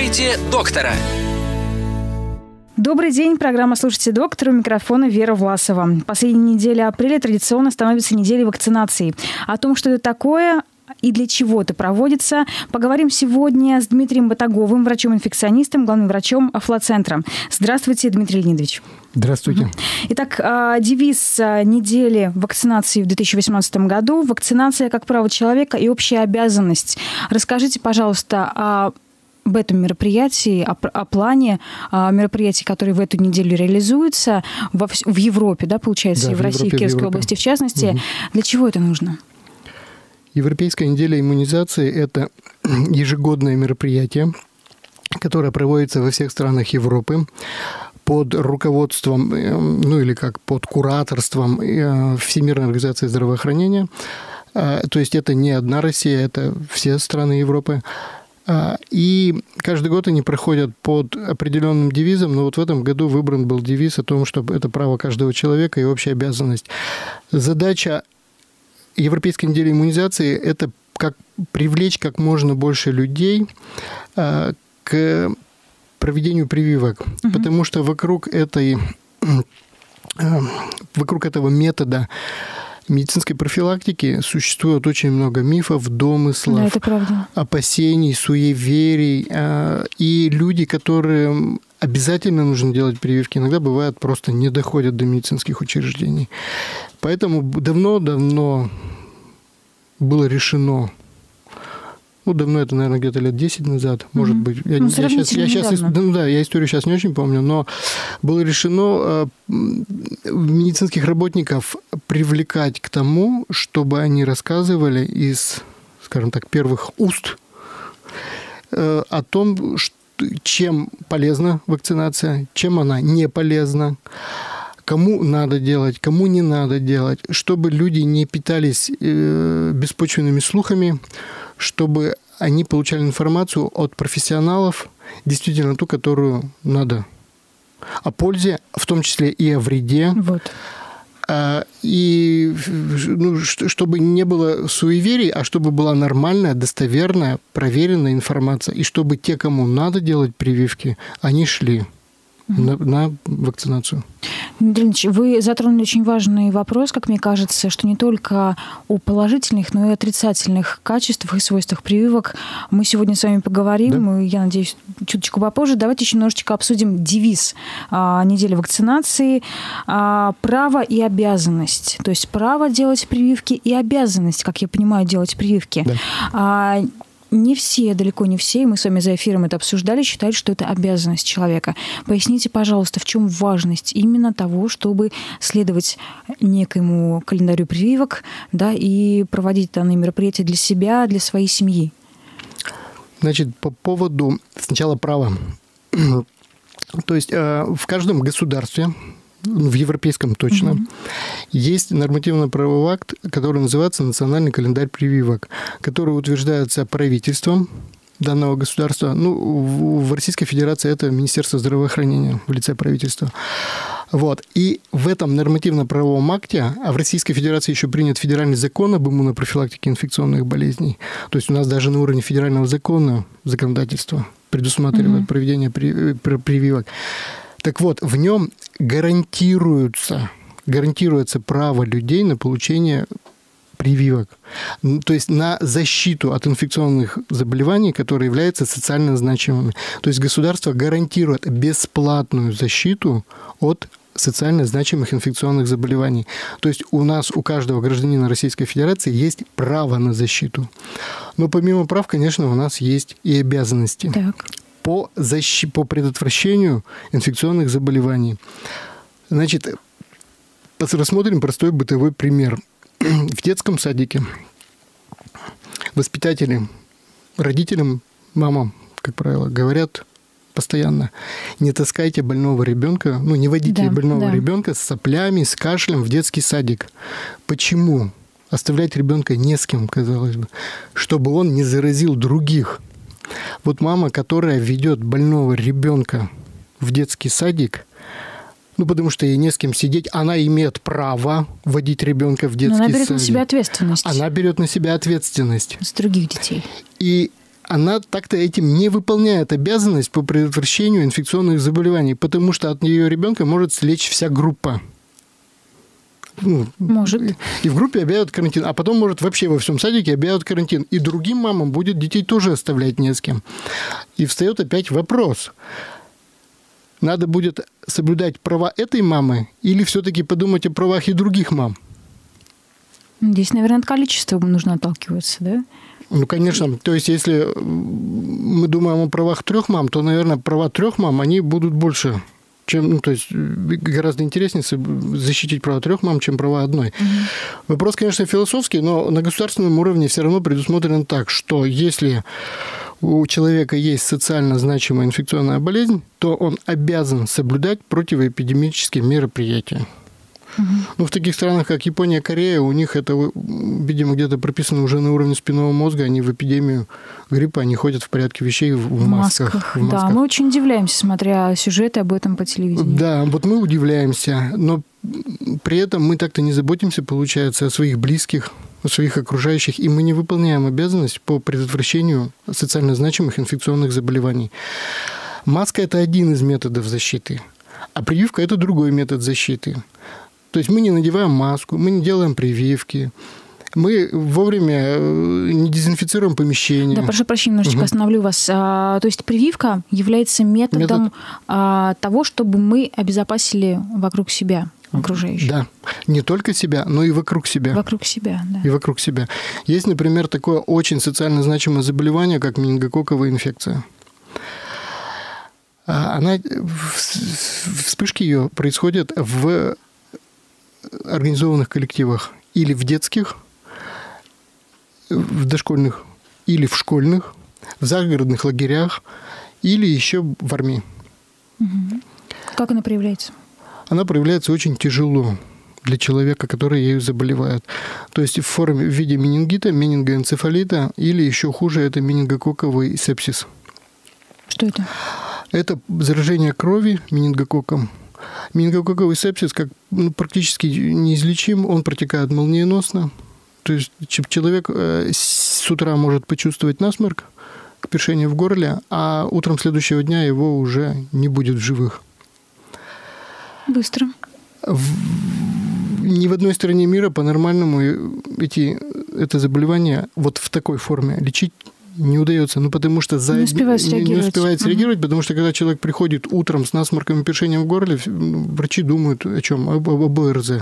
Слушайте доктора. Добрый день, программа «Слушайте доктора» у микрофона Вера Власова. Последняя неделя апреля традиционно становится неделей вакцинации. О том, что это такое, и для чего это проводится, поговорим сегодня с Дмитрием Батаговым, врачом-инфекционистом, главным врачом Афлоцентра. Здравствуйте, Дмитрий Леонидович. Здравствуйте. Итак, а, девиз а, недели вакцинации в 2018 году – вакцинация как право человека и общая обязанность. Расскажите, пожалуйста, о об этом мероприятии, о, о плане о мероприятий, которые в эту неделю реализуются во, в Европе, да, получается, да, и в, в России, Европе, в Киевской в области в частности. Угу. Для чего это нужно? Европейская неделя иммунизации – это ежегодное мероприятие, которое проводится во всех странах Европы под руководством, э, ну или как под кураторством э, Всемирной организации здравоохранения. А, то есть это не одна Россия, это все страны Европы. А, и каждый год они проходят под определенным девизом, но вот в этом году выбран был девиз о том, что это право каждого человека и общая обязанность. Задача Европейской недели иммунизации – это как привлечь как можно больше людей а, к проведению прививок, угу. потому что вокруг этой а, вокруг этого метода медицинской профилактики существует очень много мифов, домыслов, да, опасений, суеверий. А, и люди, которые обязательно нужно делать прививки, иногда бывает просто не доходят до медицинских учреждений. Поэтому давно-давно было решено ну, давно это, наверное, где-то лет 10 назад, может mm-hmm. быть. Я, ну, я, сейчас, я сейчас, ну, да, я историю сейчас не очень помню, но было решено э, медицинских работников привлекать к тому, чтобы они рассказывали из, скажем так, первых уст э, о том, что, чем полезна вакцинация, чем она не полезна кому надо делать, кому не надо делать, чтобы люди не питались э, беспочвенными слухами, чтобы они получали информацию от профессионалов, действительно ту, которую надо. О пользе, в том числе и о вреде. Вот. А, и ну, чтобы не было суеверий, а чтобы была нормальная, достоверная, проверенная информация. И чтобы те, кому надо делать прививки, они шли на, на вакцинацию. Дмитрий вы затронули очень важный вопрос, как мне кажется, что не только о положительных, но и отрицательных качествах и свойствах прививок мы сегодня с вами поговорим, да? и, я надеюсь, чуточку попозже. Давайте еще немножечко обсудим девиз а, недели вакцинации а, «Право и обязанность». То есть право делать прививки и обязанность, как я понимаю, делать прививки. Да. А, не все, далеко не все, и мы с вами за эфиром это обсуждали, считают, что это обязанность человека. Поясните, пожалуйста, в чем важность именно того, чтобы следовать некоему календарю прививок, да, и проводить данные мероприятия для себя, для своей семьи? Значит, по поводу сначала права. То есть э, в каждом государстве в европейском точно, угу. есть нормативно-правовой акт, который называется «Национальный календарь прививок», который утверждается правительством данного государства. Ну, в Российской Федерации это Министерство здравоохранения в лице правительства. Вот. И в этом нормативно-правовом акте, а в Российской Федерации еще принят федеральный закон об иммунопрофилактике инфекционных болезней. То есть у нас даже на уровне федерального закона законодательство предусматривает mm проведение прививок. Так вот, в нем гарантируется, гарантируется право людей на получение прививок. То есть на защиту от инфекционных заболеваний, которые являются социально значимыми. То есть государство гарантирует бесплатную защиту от социально значимых инфекционных заболеваний. То есть у нас, у каждого гражданина Российской Федерации есть право на защиту. Но помимо прав, конечно, у нас есть и обязанности. Так по, защи... по предотвращению инфекционных заболеваний. Значит, рассмотрим простой бытовой пример. В детском садике воспитатели родителям, мамам, как правило, говорят постоянно, не таскайте больного ребенка, ну, не водите да, больного да. ребенка с соплями, с кашлем в детский садик. Почему? Оставлять ребенка не с кем, казалось бы, чтобы он не заразил других. Вот мама, которая ведет больного ребенка в детский садик, ну, потому что ей не с кем сидеть. Она имеет право водить ребенка в детский садик. она берет садик. на себя ответственность. Она берет на себя ответственность. С других детей. И она так-то этим не выполняет обязанность по предотвращению инфекционных заболеваний, потому что от ее ребенка может слечь вся группа. Ну, может. И в группе объявят карантин. А потом, может, вообще во всем садике объявят карантин. И другим мамам будет детей тоже оставлять не с кем. И встает опять вопрос. Надо будет соблюдать права этой мамы или все-таки подумать о правах и других мам? Здесь, наверное, от количества нужно отталкиваться, да? Ну, конечно. То есть, если мы думаем о правах трех мам, то, наверное, права трех мам, они будут больше чем, ну, то есть гораздо интереснее защитить права трех мам, чем права одной. Угу. Вопрос, конечно, философский, но на государственном уровне все равно предусмотрено так, что если у человека есть социально значимая инфекционная болезнь, то он обязан соблюдать противоэпидемические мероприятия. Угу. Ну, в таких странах, как Япония, Корея, у них это, видимо, где-то прописано уже на уровне спинного мозга. Они в эпидемию гриппа, они ходят в порядке вещей в, в масках. масках. В масках. Да, мы очень удивляемся, смотря сюжеты об этом по телевидению. Да, вот мы удивляемся, но при этом мы так-то не заботимся, получается, о своих близких, о своих окружающих, и мы не выполняем обязанность по предотвращению социально значимых инфекционных заболеваний. Маска – это один из методов защиты, а прививка – это другой метод защиты. То есть мы не надеваем маску, мы не делаем прививки, мы вовремя э, не дезинфицируем помещение. Да, прошу прощения, немножечко угу. остановлю вас. А, то есть прививка является методом Метод... а, того, чтобы мы обезопасили вокруг себя окружающих. Да, не только себя, но и вокруг себя. Вокруг себя, да. И вокруг себя. Есть, например, такое очень социально значимое заболевание, как менингококковая инфекция. А, она, вспышки ее происходят в организованных коллективах или в детских, в дошкольных, или в школьных, в загородных лагерях, или еще в армии. Угу. Как она проявляется? Она проявляется очень тяжело для человека, который ею заболевает. То есть в форме в виде менингита, менингоэнцефалита или еще хуже это менингококковый сепсис. Что это? Это заражение крови менингококком Менингококковый сепсис как ну, практически неизлечим, он протекает молниеносно. То есть человек э, с утра может почувствовать насморк, першение в горле, а утром следующего дня его уже не будет в живых. Быстро. В, ни в одной стране мира по-нормальному эти, это заболевание вот в такой форме лечить не удается, ну потому что за... не успевает среагировать, не успевает среагировать угу. потому что когда человек приходит утром с насморком и першением в горле, ну, врачи думают о чем? Об, об ОРЗ.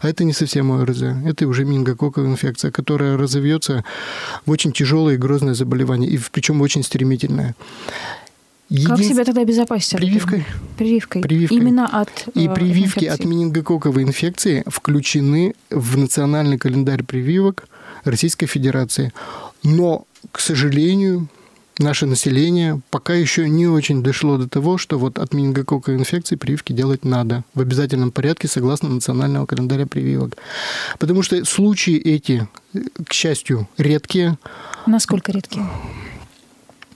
А это не совсем ОРЗ, это уже мингококковая инфекция, которая разовьется в очень тяжелое и грозное заболевание, и причем очень стремительное. Един... Как себя тогда обезопасить? Прививкой. Прививкой. Прививкой. Именно от И э, прививки инфекции. от менингококковой инфекции включены в национальный календарь прививок Российской Федерации. Но к сожалению, наше население пока еще не очень дошло до того, что вот от менингококковой инфекции прививки делать надо в обязательном порядке согласно национального календаря прививок. Потому что случаи эти, к счастью, редкие. Насколько редкие?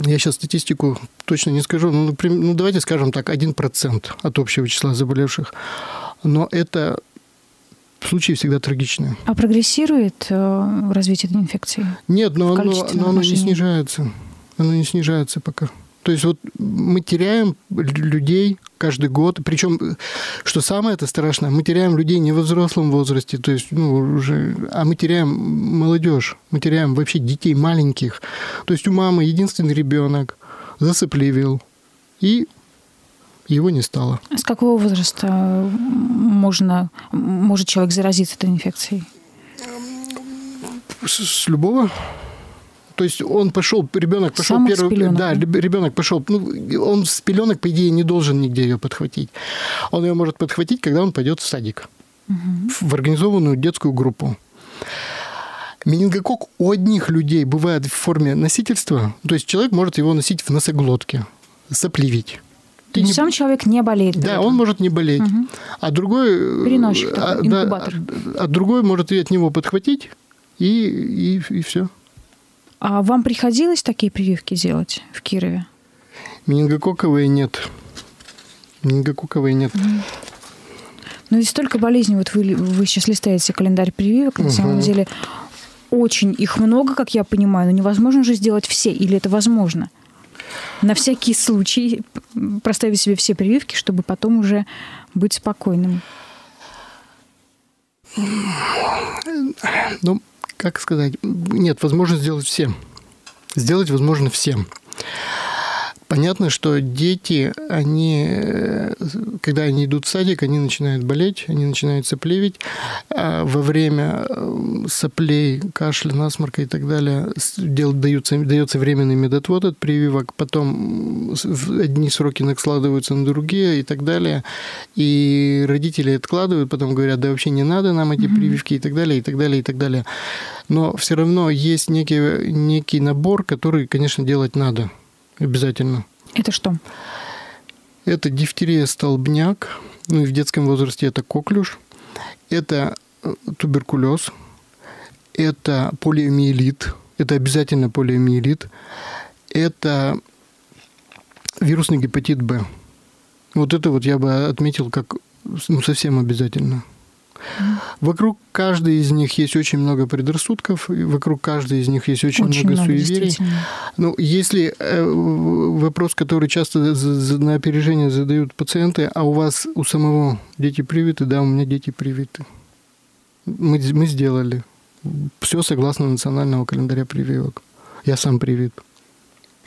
Я сейчас статистику точно не скажу, ну, ну давайте скажем так, 1% от общего числа заболевших. Но это случаи всегда трагичные. А прогрессирует э, развитие этой инфекции? Нет, но, оно, но оно не снижается. Оно не снижается пока. То есть вот мы теряем людей каждый год, причем, что самое это страшное, мы теряем людей не во взрослом возрасте, то есть, ну, уже, а мы теряем молодежь, мы теряем вообще детей маленьких. То есть у мамы единственный ребенок засыпливил, и его не стало. С какого возраста можно, может человек заразиться этой инфекцией? С, с любого. То есть он пошел, ребенок пошел Самых первый, пеленок, да, ребенок пошел, ну, он с пеленок, по идее, не должен нигде ее подхватить. Он ее может подхватить, когда он пойдет в садик, угу. в организованную детскую группу. Менингокок у одних людей бывает в форме носительства, то есть человек может его носить в носоглотке, сопливить. То есть не... сам человек не болеет. Да, он может не болеть. Угу. А другой... Э, Переносчик, а, такой, да, инкубатор. А, а другой может и от него подхватить, и, и, и все. А вам приходилось такие прививки делать в Кирове? Менингококковые нет. Менингококковые нет. Угу. Ну, ведь столько болезней, вот вы, вы сейчас листаете календарь прививок, на угу. самом деле очень их много, как я понимаю, но невозможно же сделать все, или это возможно? На всякий случай проставить себе все прививки, чтобы потом уже быть спокойным. Ну, как сказать, нет, возможно сделать всем. Сделать возможно всем. Понятно, что дети, они, э, когда они идут в садик, они начинают болеть, они начинают соплевить. А во время э, соплей, кашля, насморка и так далее дается, дается временный медотвод от прививок, потом одни сроки накладываются на другие и так далее. И родители откладывают, потом говорят, да вообще не надо нам эти прививки и так далее, и так далее, и так далее. Но все равно есть некий, некий набор, который, конечно, делать надо обязательно. Это что? Это дифтерия столбняк, ну и в детском возрасте это коклюш, это э, туберкулез, это полиомиелит, это обязательно полиомиелит, это вирусный гепатит Б. Вот это вот я бы отметил как ну, совсем обязательно. Вокруг каждой из них есть очень много предрассудков, вокруг каждой из них есть очень, очень много, много суеверий. Ну, если э, вопрос, который часто на опережение задают пациенты, а у вас у самого дети привиты, да, у меня дети привиты. Мы, мы сделали. Все согласно национального календаря прививок. Я сам привит.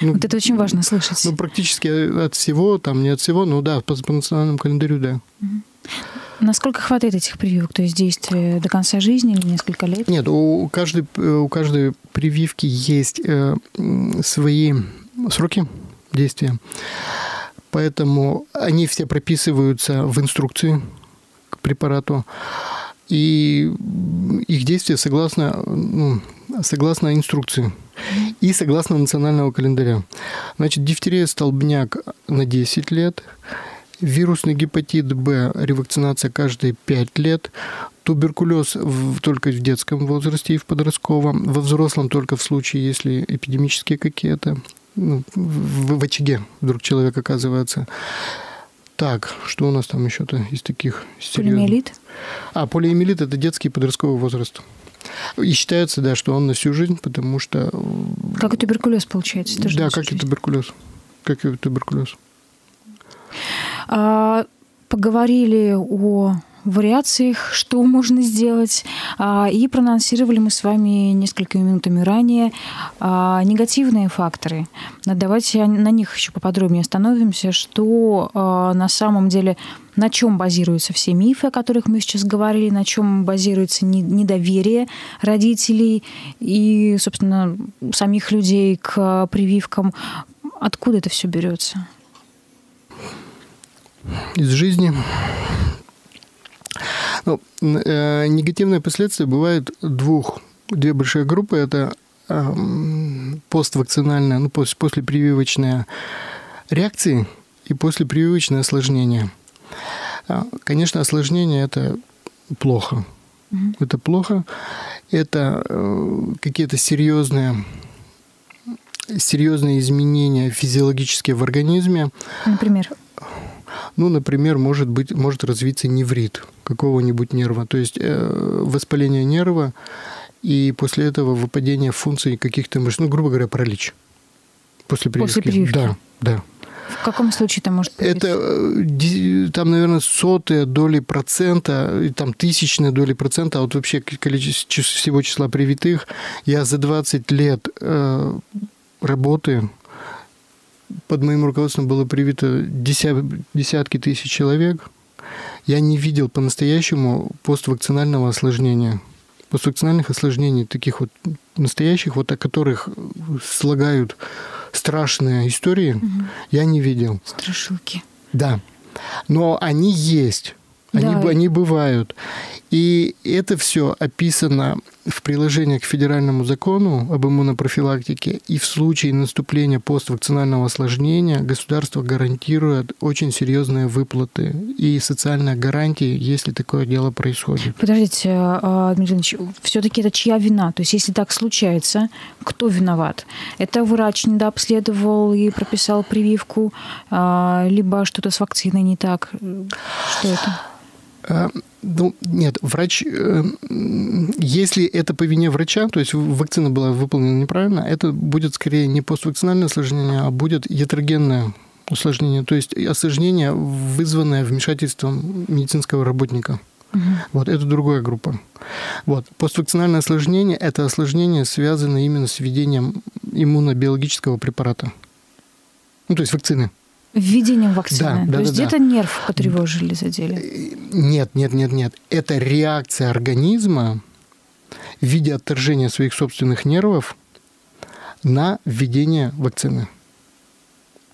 Ну, вот это очень важно слышать. Ну, практически от всего, там не от всего, ну да, по, по национальному календарю, да. Насколько хватает этих прививок? То есть действие до конца жизни или несколько лет? Нет, у каждой, у каждой прививки есть э, свои сроки действия. Поэтому они все прописываются в инструкции к препарату. И их действия согласно, ну, согласно инструкции и согласно национального календаря. Значит, дифтерия столбняк на 10 лет – Вирусный гепатит Б, ревакцинация каждые 5 лет. Туберкулез в, только в детском возрасте и в подростковом. Во взрослом только в случае, если эпидемические какие-то. Ну, в, в очаге вдруг человек оказывается. Так, что у нас там еще-то из таких серьезных? Полиомиелит? А, полиомиелит – это детский и подростковый возраст. И считается, да, что он на всю жизнь, потому что... Как и туберкулез, получается? Да, как и туберкулез. Как и туберкулез. А, поговорили о вариациях, что можно сделать. А, и проанонсировали мы с вами несколькими минутами ранее а, негативные факторы. Давайте на них еще поподробнее остановимся, что на самом деле на чем базируются все мифы, о которых мы сейчас говорили, на чем базируется недоверие родителей и, собственно, самих людей к прививкам. Откуда это все берется? Из жизни. Ну, э, негативные последствия бывают двух. Две большие группы. Это э, поствакцинальная, ну, после, послепрививочная реакции и послепрививочное осложнение. А, конечно, осложнение – это плохо. Mm-hmm. Это плохо. Это э, какие-то серьезные серьезные изменения физиологические в организме. Например? Ну, например, может, быть, может развиться неврит какого-нибудь нерва, то есть э, воспаление нерва, и после этого выпадение функций каких-то мышц, ну, грубо говоря, паралич. После прививки. После прививки. Да, да. В каком случае это может появиться? Это там, наверное, сотые доли процента, там тысячные доли процента, а вот вообще количество всего числа привитых. Я за 20 лет э, работы под моим руководством было привито десятки тысяч человек. Я не видел по-настоящему поствакцинального осложнения. Поствакцинальных осложнений, таких вот настоящих, вот о которых слагают страшные истории, угу. я не видел. Страшилки. Да. Но они есть. Они, да. они бывают. И это все описано в приложении к федеральному закону об иммунопрофилактике. И в случае наступления поствакцинального осложнения государство гарантирует очень серьезные выплаты и социальные гарантии, если такое дело происходит. Подождите, а, Дмитрий Ильич, все-таки это чья вина? То есть если так случается, кто виноват? Это врач не дообследовал и прописал прививку, а, либо что-то с вакциной не так? Что это? Ну, нет, врач, э, если это по вине врача, то есть вакцина была выполнена неправильно, это будет скорее не поствакцинальное осложнение, а будет ятрогенное осложнение, то есть осложнение, вызванное вмешательством медицинского работника. Угу. Вот, это другая группа. Вот. Поствакцинальное осложнение – это осложнение, связанное именно с введением иммунобиологического препарата. Ну, то есть вакцины. Введением вакцины. Да, да, То есть да, где-то да. нерв потревожили, задели? Нет, нет, нет, нет. Это реакция организма в виде отторжения своих собственных нервов на введение вакцины.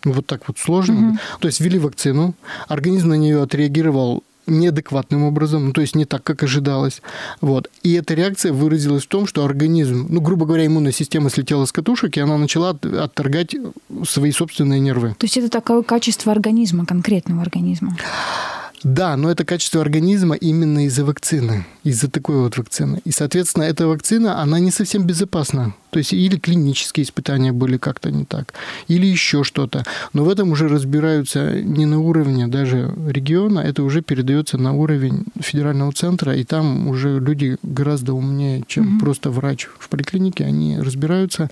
Вот так вот сложно. Угу. То есть ввели вакцину, организм на нее отреагировал неадекватным образом, ну, то есть не так, как ожидалось. Вот. И эта реакция выразилась в том, что организм, ну, грубо говоря, иммунная система слетела с катушек, и она начала отторгать свои собственные нервы. То есть это такое качество организма, конкретного организма? Да, но это качество организма именно из-за вакцины, из-за такой вот вакцины. И, соответственно, эта вакцина, она не совсем безопасна. То есть или клинические испытания были как-то не так, или еще что-то. Но в этом уже разбираются не на уровне даже региона, это уже передается на уровень федерального центра, и там уже люди гораздо умнее, чем mm-hmm. просто врач в поликлинике, они разбираются.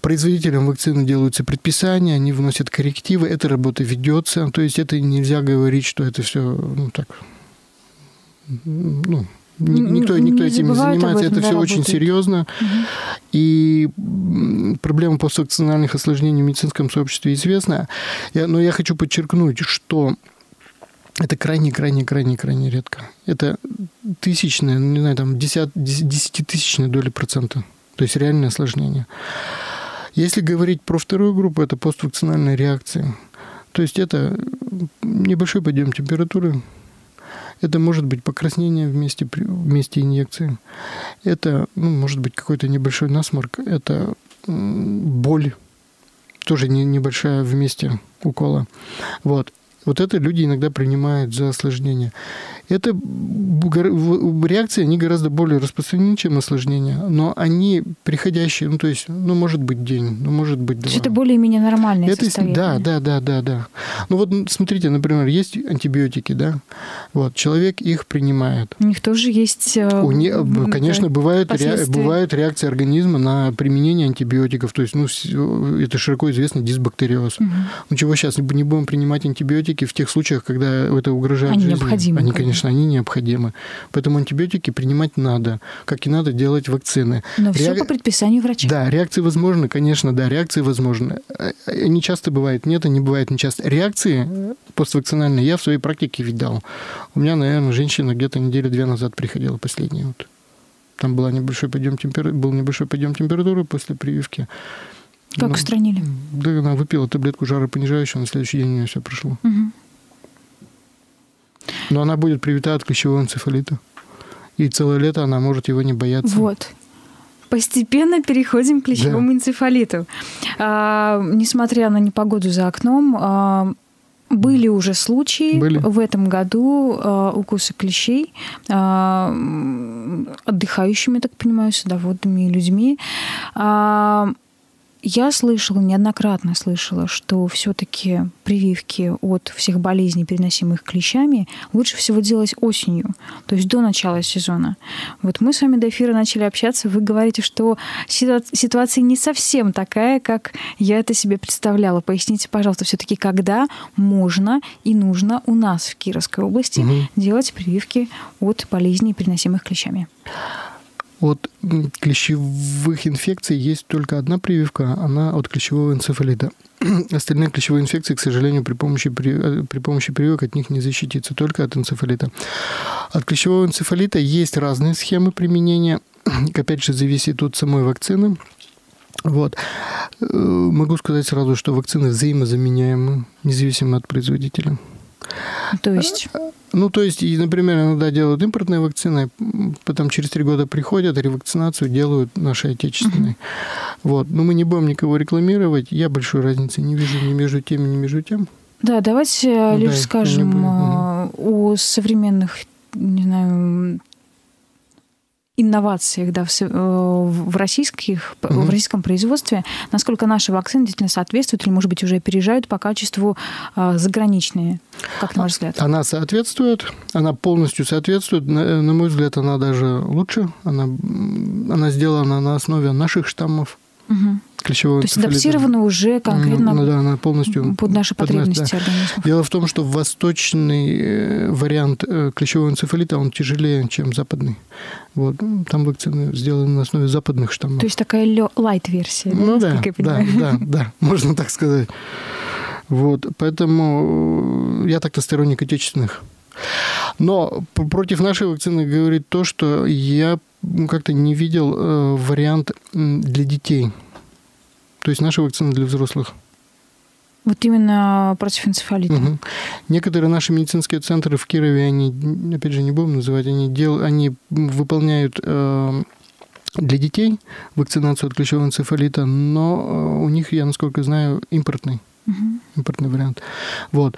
Производителям вакцины делаются предписания, они вносят коррективы, эта работа ведется. То есть это нельзя говорить, что это все ну, так, ну, Никто, никто не этим не занимается, это все очень серьезно. Угу. И проблема поствакцинальных осложнений в медицинском сообществе известна. Я, но я хочу подчеркнуть, что это крайне-крайне-крайне-крайне редко. Это тысячная, не знаю, там десятитысячная доля процента. То есть реальное осложнение. Если говорить про вторую группу, это поствакцинальная реакция. То есть это небольшой подъем температуры, это может быть покраснение вместе, вместе инъекции, это ну, может быть какой-то небольшой насморк, это боль, тоже не, небольшая вместе укола. Вот. Вот это люди иногда принимают за осложнение. Это реакции, они гораздо более распространены, чем осложнения, но они приходящие, ну, то есть, ну, может быть день, ну, может быть два. Это более-менее нормальное это, состояние. Да, да, да, да, да. Ну, вот смотрите, например, есть антибиотики, да, вот, человек их принимает. У них тоже есть... Э, У не, конечно, да, бывают, ре, бывают реакции организма на применение антибиотиков, то есть, ну, это широко известно дисбактериоз. Угу. Ну, чего сейчас, не будем принимать антибиотики в тех случаях, когда это угрожает Они жизни. необходимы. Они, конечно, конечно, они необходимы. Поэтому антибиотики принимать надо, как и надо делать вакцины. Но Реак... все по предписанию врача. Да, реакции возможны, конечно, да, реакции возможны. Не часто бывает, нет, они бывают не часто. Реакции поствакцинальные я в своей практике видал. У меня, наверное, женщина где-то недели две назад приходила последняя. Вот. Там была небольшой подъем темпер... был небольшой подъем температуры после прививки. Как ну, устранили? Да, она выпила таблетку жаропонижающую, на следующий день у нее все прошло. Угу. Но она будет привита от клещевого энцефалита. И целое лето она может его не бояться. Вот. Постепенно переходим к клещевому да. энцефалиту. А, несмотря на непогоду за окном, а, были уже случаи Были. в этом году э, укусы клещей э, отдыхающими, так понимаю, садоводными людьми. Э, я слышала, неоднократно слышала, что все-таки прививки от всех болезней, переносимых клещами, лучше всего делать осенью, то есть до начала сезона. Вот мы с вами до эфира начали общаться, вы говорите, что ситуация не совсем такая, как я это себе представляла. Поясните, пожалуйста, все-таки, когда можно и нужно у нас в Кировской области угу. делать прививки от болезней, переносимых клещами? От клещевых инфекций есть только одна прививка, она от клещевого энцефалита. Остальные клещевые инфекции, к сожалению, при помощи, при, э, при помощи прививок от них не защититься, только от энцефалита. От клещевого энцефалита есть разные схемы применения. Опять же, зависит от самой вакцины. Вот. Э, могу сказать сразу, что вакцины взаимозаменяемы, независимо от производителя. То есть? Ну, то есть, например, иногда делают импортные вакцины, потом через три года приходят, ревакцинацию делают наши отечественные. Uh-huh. Вот. Но мы не будем никого рекламировать. Я большой разницы не вижу ни между тем, ни между тем. Да, давайте ну, лишь да, скажем угу. о современных, не знаю, инновациях да, в, в, российских, угу. в российском производстве, насколько наши вакцины действительно соответствуют или, может быть, уже опережают по качеству заграничные, как на ваш взгляд? Она соответствует, она полностью соответствует. На, на мой взгляд, она даже лучше. Она, она сделана на основе наших штаммов. Угу. Клещевого То есть адаптировано уже конкретно ну, да, она полностью под наши под потребности нас, да. организма. Дело в том, что восточный э, вариант э, клещевого энцефалита, он тяжелее, чем западный. Вот. Там вакцины сделаны на основе западных штаммов. То есть такая лайт-версия, ну, да, да, да, да, можно так сказать. Вот, поэтому я так-то сторонник отечественных. Но против нашей вакцины говорит то, что я как-то не видел э, вариант для детей. То есть наша вакцина для взрослых. Вот именно против энцефалита. Угу. Некоторые наши медицинские центры в Кирове, они, опять же, не будем называть, они, дел, они выполняют э, для детей вакцинацию от клещевого энцефалита, но э, у них, я насколько знаю, импортный. Угу. Импортный вариант. Вот.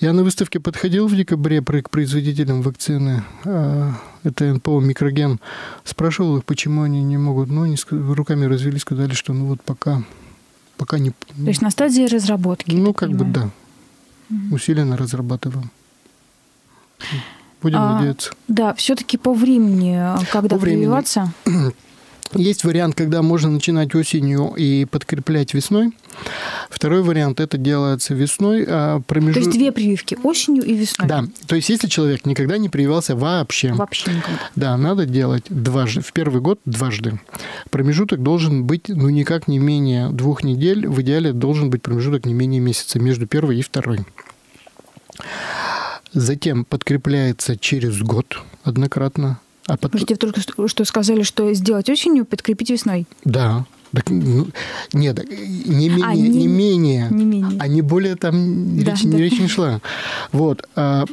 Я на выставке подходил в декабре к производителям вакцины, э, это НПО «Микроген», спрашивал их, почему они не могут, ну, они руками развели, сказали, что ну вот пока пока не... То есть на стадии разработки? Ну, как понимаю. бы да. Угу. Усиленно разрабатываем. Будем а, надеяться. Да, все-таки по времени, когда по прививаться? Времени. Есть вариант, когда можно начинать осенью и подкреплять весной. Второй вариант – это делается весной. А промежу... То есть две прививки – осенью и весной? Да. То есть если человек никогда не прививался вообще. Вообще никогда. Да, надо делать дважды. В первый год дважды. Промежуток должен быть, ну, никак не менее двух недель. В идеале должен быть промежуток не менее месяца между первой и второй. Затем подкрепляется через год однократно а потом... Подождите, вы только что сказали, что сделать осенью, подкрепить весной. Да. Так, ну, нет, не, менее, а, не, не, менее, не менее, а не более там да, речь, да. речь не шла. Вот. А,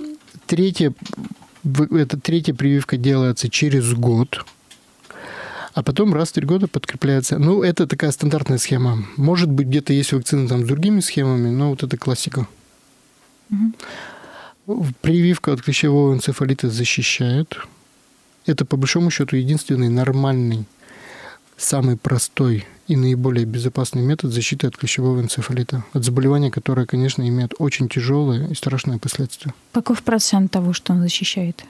третья, эта третья прививка делается через год, а потом раз в три года подкрепляется. Ну, это такая стандартная схема. Может быть, где-то есть вакцины там с другими схемами, но вот это классика. Угу. Прививка от клещевого энцефалита защищает. Это, по большому счету, единственный нормальный, самый простой и наиболее безопасный метод защиты от клещевого энцефалита, от заболевания, которое, конечно, имеет очень тяжелые и страшные последствия. Каков процент того, что он защищает?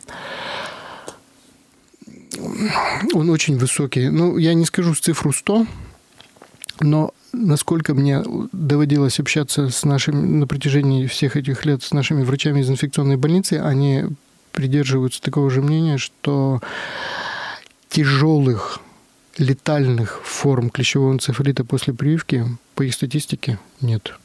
Он очень высокий. Ну, я не скажу цифру 100, но насколько мне доводилось общаться с нашими на протяжении всех этих лет с нашими врачами из инфекционной больницы, они придерживаются такого же мнения, что тяжелых летальных форм клещевого энцефалита после прививки по их статистике нет.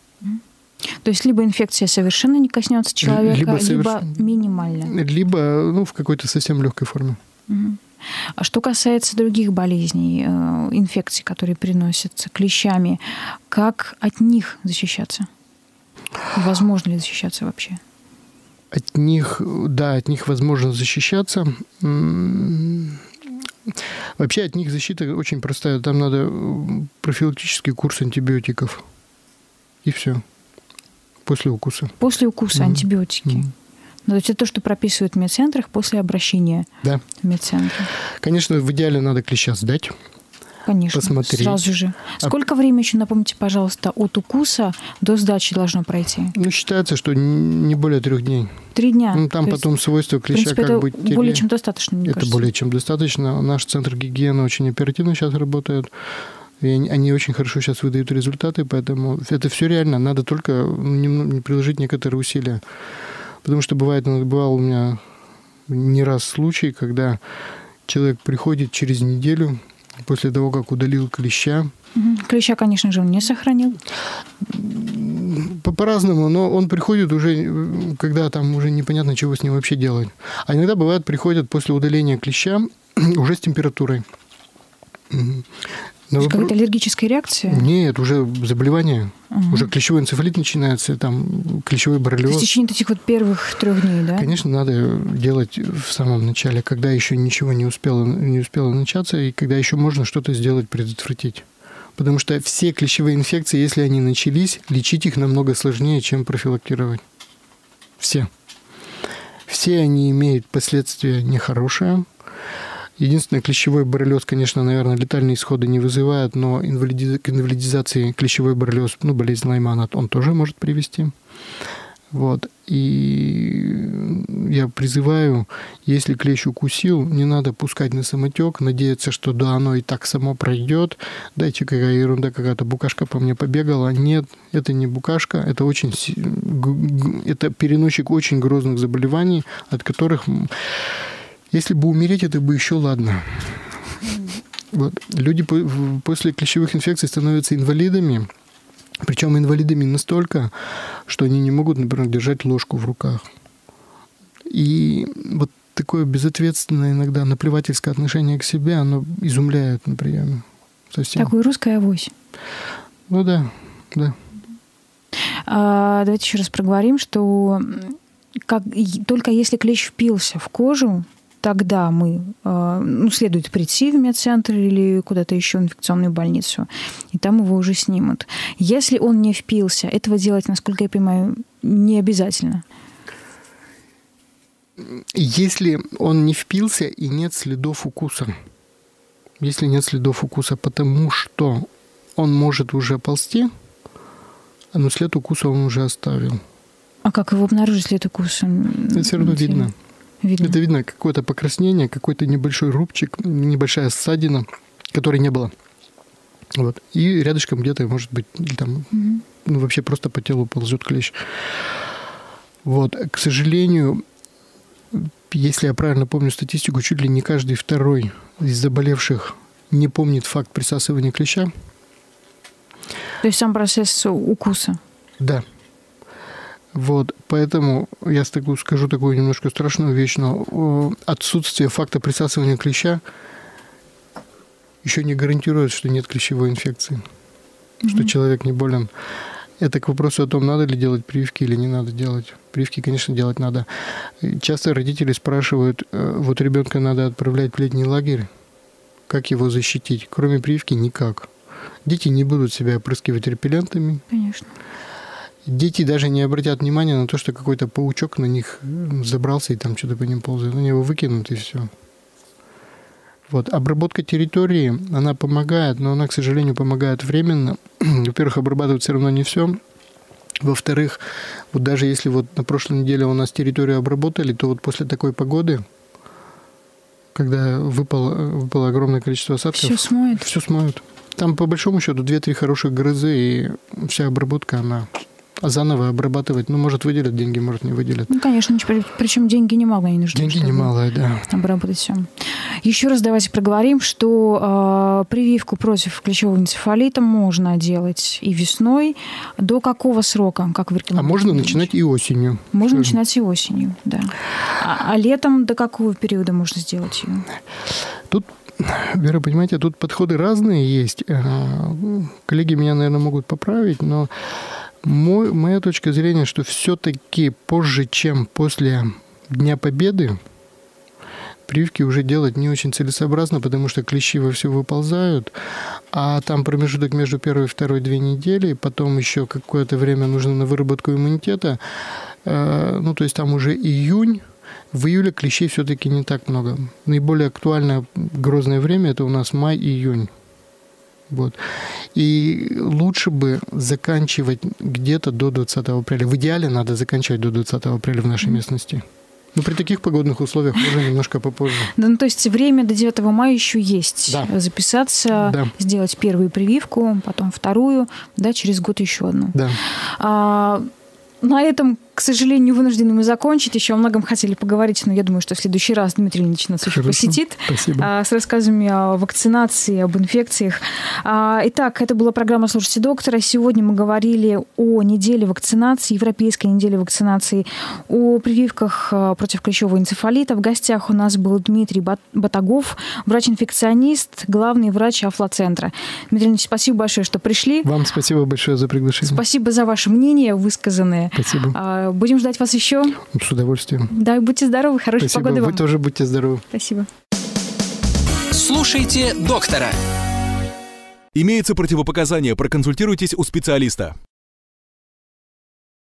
То есть либо инфекция совершенно не коснется человека, либо, соверш... либо минимально. Либо ну, в какой-то совсем легкой форме. А что касается других болезней, э, инфекций, которые приносятся клещами, как от них защищаться? Возможно ли защищаться вообще? От них, да, от них возможно защищаться. Вообще от них защита очень простая. Там надо профилактический курс антибиотиков. И все. После укуса. После укуса mm-hmm. антибиотики. Mm-hmm. Ну, то есть это то, что прописывают в медцентрах после обращения да. в медцентр. Конечно, в идеале надо клеща сдать. Конечно, посмотреть. сразу же. А Сколько а... времени еще, напомните, пожалуйста, от укуса до сдачи должно пройти? Ну, считается, что не более трех дней. Три дня? Ну, там То потом есть, свойства клеща принципе, как бы... Это более чем достаточно, мне Это кажется. более чем достаточно. Наш центр гигиены очень оперативно сейчас работает. И они очень хорошо сейчас выдают результаты, поэтому это все реально. Надо только не приложить некоторые усилия. Потому что бывает, бывал у меня не раз случай, когда человек приходит через неделю после того, как удалил клеща. Клеща, конечно же, он не сохранил. По-разному, но он приходит уже, когда там уже непонятно, чего с ним вообще делать. А иногда бывает, приходят после удаления клеща уже с температурой. Но вопрос... Какая-то аллергическая реакция? Нет, уже заболевание. Угу. Уже клещевой энцефалит начинается, там клещевой боррелиоз. В течение этих вот первых трех дней, да? Конечно, надо делать в самом начале, когда еще ничего не успело, не успело начаться, и когда еще можно что-то сделать, предотвратить. Потому что все клещевые инфекции, если они начались, лечить их намного сложнее, чем профилактировать. Все. Все они имеют последствия нехорошие, Единственное, клещевой боррелиоз, конечно, наверное, летальные исходы не вызывает, но к инвалидизации клещевой боррелиоз, ну, болезнь Лаймана, он тоже может привести. Вот. И я призываю, если клещ укусил, не надо пускать на самотек, надеяться, что да, оно и так само пройдет. Дайте какая ерунда, какая-то букашка по мне побегала. Нет, это не букашка, это очень это переносчик очень грозных заболеваний, от которых, если бы умереть, это бы еще ладно. Вот. Люди после клещевых инфекций становятся инвалидами, причем инвалидами настолько, что они не могут, например, держать ложку в руках. И вот такое безответственное иногда наплевательское отношение к себе, оно изумляет на приеме. Совсем. Такой русская авось. Ну да, да. А, давайте еще раз проговорим, что как, только если клещ впился в кожу, тогда мы, а, ну, следует прийти в медцентр или куда-то еще в инфекционную больницу, и там его уже снимут. Если он не впился, этого делать, насколько я понимаю, не обязательно. Если он не впился и нет следов укуса, если нет следов укуса, потому что он может уже ползти, но след укуса он уже оставил. А как его обнаружить след укуса? Это все равно видно. Видно. Это видно какое-то покраснение, какой-то небольшой рубчик, небольшая ссадина, которой не было. Вот. И рядышком где-то, может быть, там, угу. ну, вообще просто по телу ползет клещ. Вот. К сожалению, если я правильно помню статистику, чуть ли не каждый второй из заболевших не помнит факт присасывания клеща. То есть сам процесс укуса? Да. Вот, поэтому я скажу такую немножко страшную вещь, но отсутствие факта присасывания клеща еще не гарантирует, что нет клещевой инфекции, mm-hmm. что человек не болен. Это к вопросу о том, надо ли делать прививки или не надо делать. Прививки, конечно, делать надо. Часто родители спрашивают, э, вот ребенка надо отправлять в летний лагерь, как его защитить? Кроме прививки никак. Дети не будут себя опрыскивать репеллентами. Конечно. Дети даже не обратят внимания на то, что какой-то паучок на них забрался и там что-то по ним ползает. Они его выкинут и все. Вот. Обработка территории, она помогает, но она, к сожалению, помогает временно. Во-первых, обрабатывать все равно не все. Во-вторых, вот даже если вот на прошлой неделе у нас территорию обработали, то вот после такой погоды, когда выпало, выпало огромное количество осадков... Все смоет. Все смоют. Там, по большому счету, 2-3 хороших грозы, и вся обработка, она заново обрабатывать, ну, может, выделят деньги, может, не выделят. Ну, конечно, причем деньги немало не нужны. Деньги немалые, да. Обработать все. Еще раз давайте проговорим, что э, прививку против клещевого энцефалита можно делать и весной. До какого срока, как вы А можно начинать и осенью. Можно скажем. начинать и осенью, да. А, а летом до какого периода можно сделать ее? Тут Вера, понимаете, тут подходы разные есть. Э, коллеги меня, наверное, могут поправить, но мой, моя точка зрения, что все-таки позже, чем после Дня Победы, прививки уже делать не очень целесообразно, потому что клещи во все выползают, а там промежуток между первой и второй две недели, потом еще какое-то время нужно на выработку иммунитета, э, ну, то есть там уже июнь, в июле клещей все-таки не так много. Наиболее актуальное грозное время – это у нас май-июнь. Вот. И лучше бы заканчивать где-то до 20 апреля. В идеале надо заканчивать до 20 апреля в нашей местности. Ну, при таких погодных условиях уже немножко попозже. Да, ну, то есть время до 9 мая еще есть. Да. Записаться, да. сделать первую прививку, потом вторую, да, через год еще одну. Да. А, на этом, к сожалению, вынуждены мы закончить. Еще о многом хотели поговорить, но я думаю, что в следующий раз Дмитрий Ильич нас еще посетит Спасибо. А, с рассказами о вакцинации, об инфекциях. А, итак, это была программа «Слушайте доктора». Сегодня мы говорили о неделе вакцинации, европейской неделе вакцинации, о прививках а, против клещевого энцефалита. В гостях у нас был Дмитрий Батагов, врач-инфекционист, главный врач Афлоцентра. Дмитрий Ильич, спасибо большое, что пришли. Вам спасибо большое за приглашение. Спасибо за ваше мнение, высказанное. Спасибо. Будем ждать вас еще. С удовольствием. Да, будьте здоровы, хорошей Спасибо. погоды вам. Вы тоже будьте здоровы. Спасибо. Слушайте доктора. Имеется противопоказание, проконсультируйтесь у специалиста.